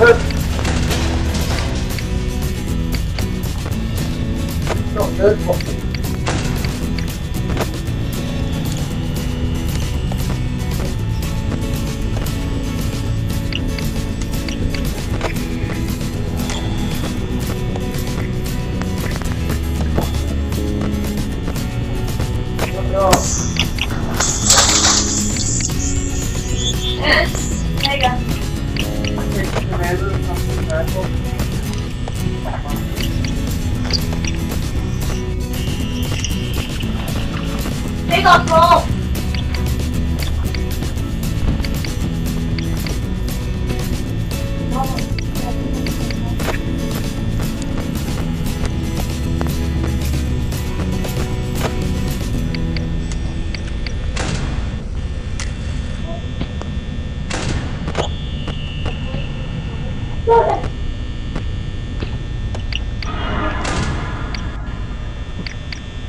No, no, No. Take off roll.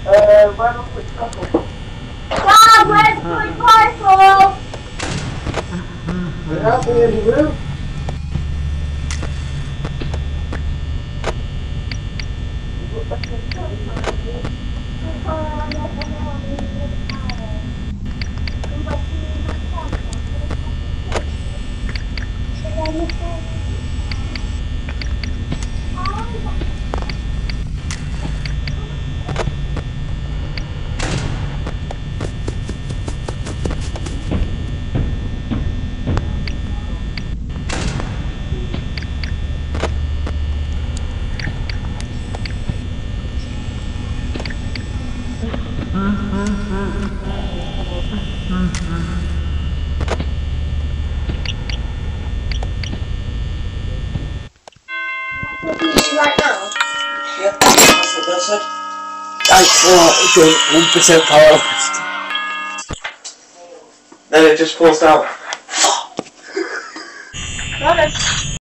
Uh, where am I couple? God, where's my parcel! What happened, Luke? Right now. Yeah, that's what that said. I can't 1% power. Then it just pulls out. Okay.